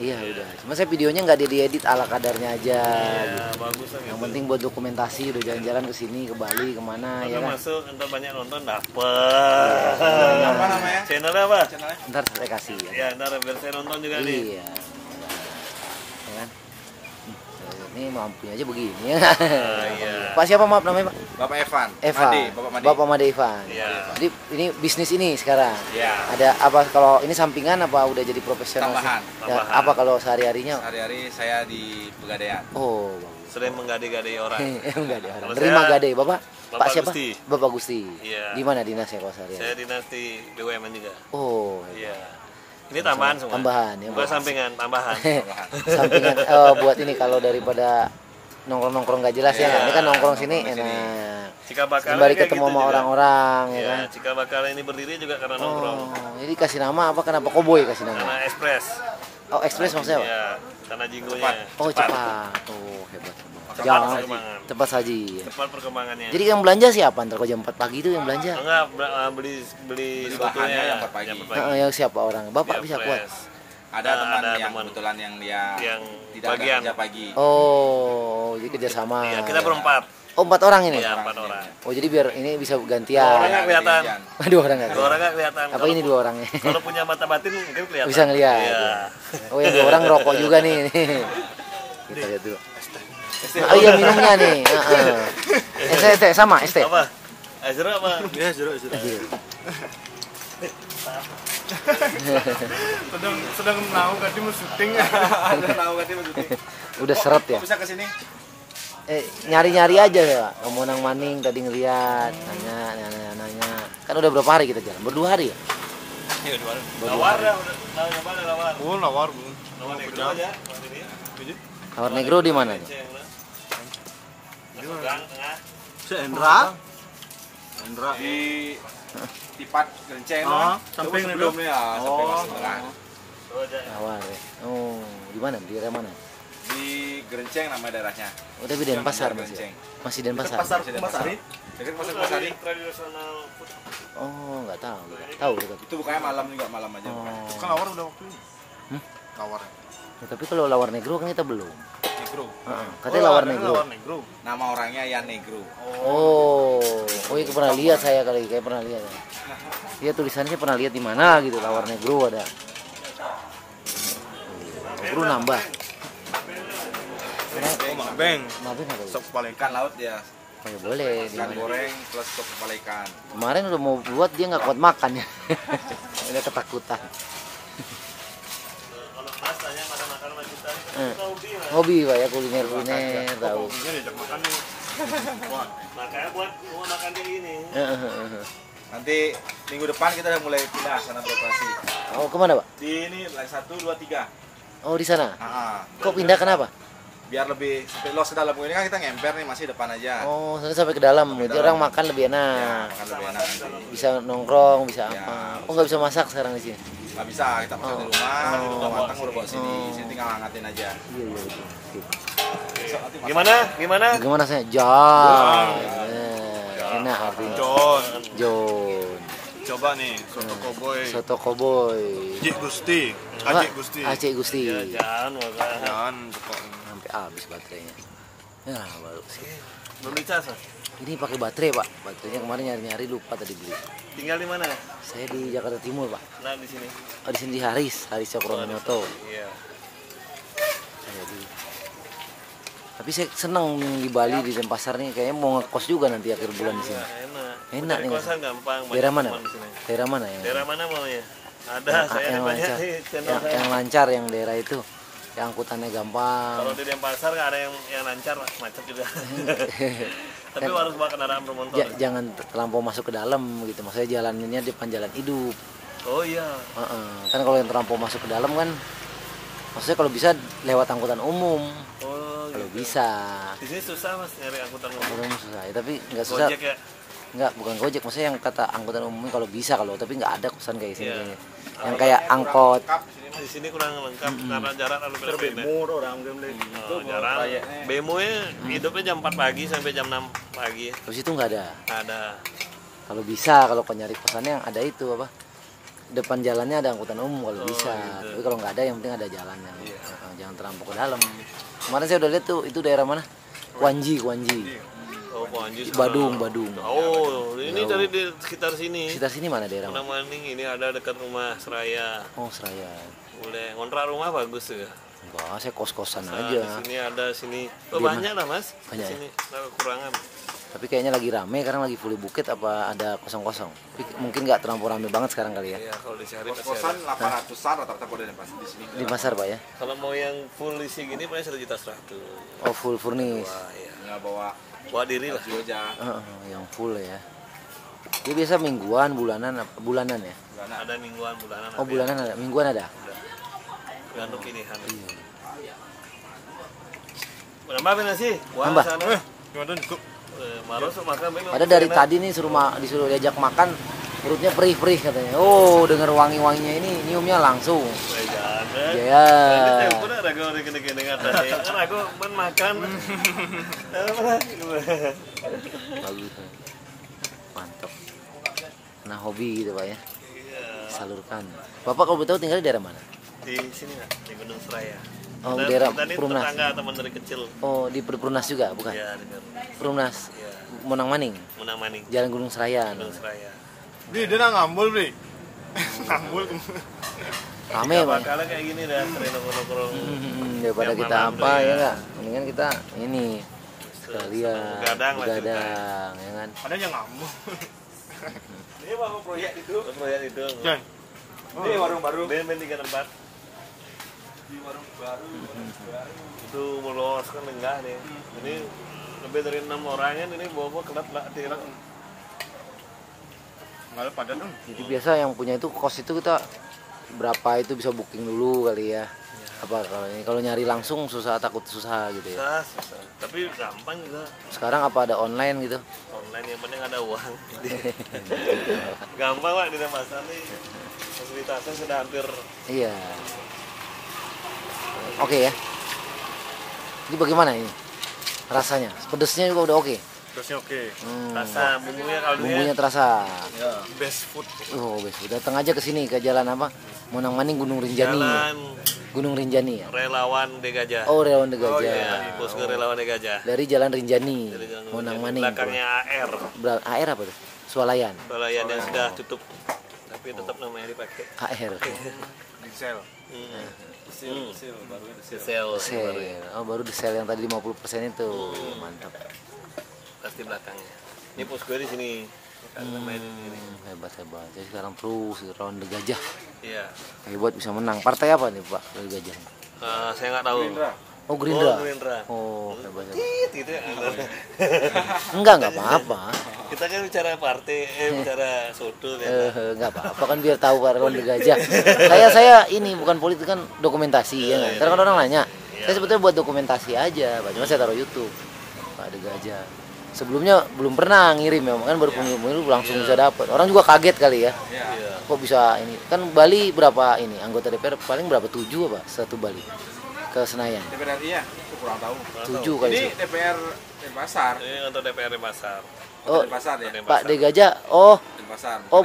Iya udah. Cuma saya videonya nggak diedit ala kadarnya aja. gitu. ya bagus lah Yang gitu. penting buat dokumentasi udah jalan-jalan ke sini ke Bali ke mana Tapi ya kan. masuk entar banyak nonton dapet Apa namanya? channelnya apa Channelnya? Ntar saya kasih ya. ya ntar biar saya nonton juga nih Iya. Ini mampunya aja begini ya. Ah, iya. Pak siapa maaf namanya Pak? Bapak Evan. Evan. Made, Bapak Made. Bapak Made Evan. Iya. Jadi ini bisnis ini sekarang. Iya. Ada apa kalau ini sampingan apa udah jadi profesional? sih? Tambahan. Ya, Tambahan. apa kalau sehari-harinya? Sehari-hari saya di Pegadaian. Oh, sering menggade-gade orang Enggak ada orang. Terima gade, Bapak. Pak Bapak siapa? Gusti. Bapak Gusti. Iya. Di mana dinasnya kalau sehari saya dinasti BUMN juga Oh, iya ini tambahan semua Tambahan, ya, Pak. sampingan tambahan sampingan oh, buat ini kalau daripada nongkrong-nongkrong gak jelas ya. Iya, Ini kan nongkrong sini nongkrong enak. Jika bakal Sembari ketemu sama orang-orang ya ya, kan. jika bakal ini berdiri juga karena nongkrong Oh, jadi kasih nama apa kenapa koboi kasih nama? karena ekspres Oh, express maksudnya apa? ya karena jinggonya Cepat. Oh, cepat. Oh, hebat. Cepat Jangan perkembangan. cepat saji. cepat perkembangannya Jadi yang belanja siapa ntar kalau jam 4 pagi itu yang belanja? enggak uh, beli beli Beli sotonya bahannya yang empat pagi. yang empat Heeh, yang siapa orang? Bapak Biar bisa fresh. kuat. Ada Nah, teman ada yang teman. kebetulan yang dia Yang tidak bagian. kerja pagi. Oh, jadi kerjasama. Iya, kita berempat Oh, empat orang ini? Iya, empat orang. Oh, jadi biar ini bisa Dua orang gantian. nggak kelihatan. Dua orang nggak? Dua orang nggak kelihatan. Apa Kalau ini dua orangnya? Kalau punya mata batin mungkin kelihatan. Bisa ngeliat. Iya. Oh, yang dua orang rokok juga nih. Kita lihat dulu. Oh iya minumnya nih. Heeh. ST, ST sama ST. Apa? Eh, jeruk apa? Ya, jeruk, jeruk. sedang sedang mau tadi mau syuting Ada tahu kan dia maksudnya. Udah seret ya. Bisa ke sini? Eh, nyari-nyari aja ya. Kamu nang maning tadi ngeliat, nanya, nanya, nanya. Kan udah berapa hari kita jalan? Berdua hari ya? Iya, dua. Lawar ya, udah. Lawar. oh nawar bu Lawar negro aja. Lawar ini. Lawar negro di mana nih? Ceng, lah. Masuk gang tengah. Hendra Hendra Di Tipat Gerenceng Oh, samping sebelumnya ya, sampai Oh. tengah. Lawar ya. Oh, di mana? Di daerah mana? Di Gerenceng nama daerahnya. Oh, tapi Denpasar masih. Masih Denpasar. pasar Denpasar. Dekat pasar tradisional food. Oh, nggak tahu. Tahu gitu. Itu bukannya malam juga malam aja. Oh. kan lawar udah waktu ini Hmm? lawar Ya, tapi kalau lawar negro kan kita belum. Negro. Heeh. Katanya lawar ada negro. lawar negro Nama orangnya Yan Negro. Oh, oh iya pernah lihat saya kali, kayak pernah lihat. ya. Iya tulisannya pernah lihat di mana gitu, lawar negro ada. Negro nambah. oh mabeng apa? sop kepala ikan Ikan laut ya. Oh, ya boleh. di Ikan goreng plus sop kepala ikan. Kemarin udah mau buat dia nggak kuat makan ya. udah ketakutan. Kalau Mas tanya mana makan sama kita, Eh. kita hobi pak ya kuliner kuliner tahu. ini Makanya buat mau makan kayak gini. Nanti minggu depan kita udah mulai pindah sana beroperasi. Oh ke mana pak? Di ini satu dua tiga. Oh di sana. Ah, Kok pindah kenapa? biar lebih sampai los ke dalam ini kan kita ngemper nih masih depan aja. Oh sana sampai ke dalam. Sampai Jadi dalam. orang makan lebih Ya, enak. makan lebih enak nanti. Bisa nongkrong, bisa Ya. apa? Oh nggak bisa masak sekarang di sini. Nggak bisa, kita masak di rumah, Oh. udah matang udah bawa sini, Oh. sini tinggal hangatin aja. Iya iya masak. Gimana? Gimana? Gimana saya? Eh, Enak artinya. John Jon. coba nih soto koboi Soto koboy. Jik Gusti? Ajik Gusti Aceh Gusti. Ya, jangan jangan Sampai habis baterainya. Ya baru sih. Belum dicas. Ini pakai baterai pak. Baterainya kemarin nyari-nyari lupa tadi beli. Tinggal di mana? Saya di Jakarta Timur pak. Nah, di sini. Oh, di sini di Haris, Haris Cokronoto. Iya. Saya di. Tapi saya seneng di Bali di Denpasar nih kayaknya mau ngekos juga nanti akhir bulan di sini. Nah, enak. Enak nih, kosan gampang. Daerah mana? Daerah mana yang? Daerah mana maunya? Ada, yang, saya yang banyak lancar. Yang, saya. yang lancar yang daerah itu. Angkutannya gampang. Kalau di Denpasar nggak ada yang yang lancar, macet juga. Tapi harus bawa kendaraan bermotor. Ja- jangan terlampau masuk ke dalam gitu. Maksudnya jalannya depan jalan hidup. Oh iya. Heeh. Kan kalau yang terlampau masuk ke dalam kan maksudnya kalau bisa lewat angkutan umum. Oh, Kalau gitu. bisa. Di sini susah mas nyari angkutan umum. Angkutan umum susah. Ya, tapi nggak susah. Gojek ya. Enggak, bukan Gojek. Maksudnya yang kata angkutan umum kalau bisa kalau tapi nggak ada kosan kayak sini. Iya. kayaknya. Yang kayak angkot. Di sini, Di sini kurang lengkap karena jarak terlalu pendek. orang game Oh, jarang. Bemo nya hidupnya jam 4 pagi sampai jam 6 pagi. Terus itu nggak ada. Ada. Kalau bisa kalau kau nyari kosannya yang ada itu apa? depan jalannya ada angkutan umum kalau Oh, bisa. gitu. Tapi kalau nggak ada yang penting ada jalannya. Iya. Heeh, jangan terampok ke dalam. Kemarin saya udah lihat tuh itu daerah mana? Kwanji, Kwanji. Oh, Sana. Badung, Badung. Oh, ini Jauh. dari di sekitar sini. Sekitar sini mana daerah? Mana Maning ini ada dekat rumah Seraya. Oh, Seraya. Boleh ngontrak rumah bagus ya. Enggak, saya kos-kosan Nah, aja. di sini ada sini. Oh, Di banyak lah, Mas. Banyak Di ya? sini ada kekurangan. Tapi kayaknya lagi rame karena lagi fully bukit apa ada kosong-kosong. Mungkin nggak terlampau rame banget sekarang kali ya. Iya, kalau dicari pasti Kos-kosan ada. 800-an rata-rata kode di sini. Di pasar, Pak ya. Kalau mau yang full isi gini paling satu juta seratus. Oh, full furnish. Wah, iya. Nggak bawa Bawa diri lah. yang full ya. Dia biasa mingguan, bulanan, bulanan ya? Bulanan. Ada mingguan, bulanan. Oh, ada bulanan ada, mingguan ada. Tergantung pilihan. Iya. Nambah apa sih? Wah, Nambah. Eh, Maros makan belum? Ada dari tadi nih suruh ma- disuruh diajak makan perutnya perih-perih katanya. Oh, dengar wangi-wanginya ini nyiumnya langsung. Eh, jangan. Ya. Ragu ya. Kan aku men makan. Bagus. Mantap. Nah, hobi gitu, Pak ya. Iya. Salurkan. Bapak kalau betul tinggal di daerah mana? Di sini nggak? Di Gunung Seraya. Oh, Dan daerah Perumnas. tetangga teman dari kecil. Oh, di Perumnas juga, bukan? Iya, dengar. Perumnas. Iya. Monang Maning, Munang Maning. Jalan Gunung Seraya. Gunung Seraya. Bri, dia nang ngambul, Bri. ngambul. Rame, Pak. bakalan kayak gini dah, sering nongkrong-nongkrong. Hmm, daripada Tiap kita malam apa ya ya. enggak? Mendingan kita ini sekalian Begadang lah begadang, ya kan? Ada yang ngambul. Ini bangun proyek itu. Proyek itu. Ini warung baru. Ben ben tiga tempat. Di warung baru. Itu meluas kan enggak nih. Ini lebih dari enam orangnya ini bawa kelap lah tirak. Ada padat dong. Jadi biasa yang punya itu kos itu kita berapa itu bisa booking dulu kali ya. Apa kalau ini kalau nyari langsung susah takut susah gitu ya. Susah, susah. Tapi gampang juga. Sekarang apa ada online gitu? Online yang penting ada uang. gampang pak di pasar nih. Fasilitasnya sudah hampir Iya. Oke ya. Ini bagaimana ini? Rasanya? Pedesnya juga udah oke. Terusnya oke. Hmm, rasa bumbunya kalau bumbunya terasa. Ya, best food. Oh, bes. Datang aja ke sini ke jalan apa? Monang Maning Gunung Rinjani. jalan Gunung Rinjani ya. relawan De Gajah. Oh, Relawan de Oh. Ya, di posko relawan De Gajah. Dari Jalan Rinjani. Dari Jalan Monang Maning. Belakangnya AR. Bel- AR apa tuh? Swalayan. Balayan yang sudah tutup. Tapi tetap namanya dipakai. AR. Diesel. Hmm. Sil, baru sil. Sel. Sel. baru. Oh, baru di sel yang tadi 50% itu. Mantap. Pasti belakangnya. Ini posko di sini. Kan namanya di sini. Hmm, hebat hebat. Jadi sekarang terus Relawan de Gajah. Iya. Hebat bisa menang. Partai apa nih, Pak? De Gajah. Eh, saya nggak tahu. Gerindra. Oh, Gerindra. Oh, Gerindra. Oh, hebat hebat. Tit, gitu ya. Enggak, enggak apa-apa. Kita kan bicara partai, eh bicara soto ya. Eh, enggak apa-apa kan biar tahu Pak Relawan de Gajah. saya saya ini bukan politik kan dokumentasi ya kan. Karena kan orang nanya. Saya sebetulnya buat dokumentasi aja, Pak. Cuma saya taruh YouTube. Pak de Gajah. Sebelumnya belum pernah ngirim ya, kan baru pemilu langsung bisa dapat. Orang juga kaget kali ya. Iya. Kok bisa ini? Kan Bali berapa ini anggota DPR paling berapa? Tujuh apa? Satu Bali ke Senayan. DPR RI-nya, aku kurang tahu. Tujuh kali. Ini. DPR Denpasar. Ini untuk DPR di pasar. Oh, Denpasar ya. Denpasar. Pak De Gajah. Oh, Denpasar. oh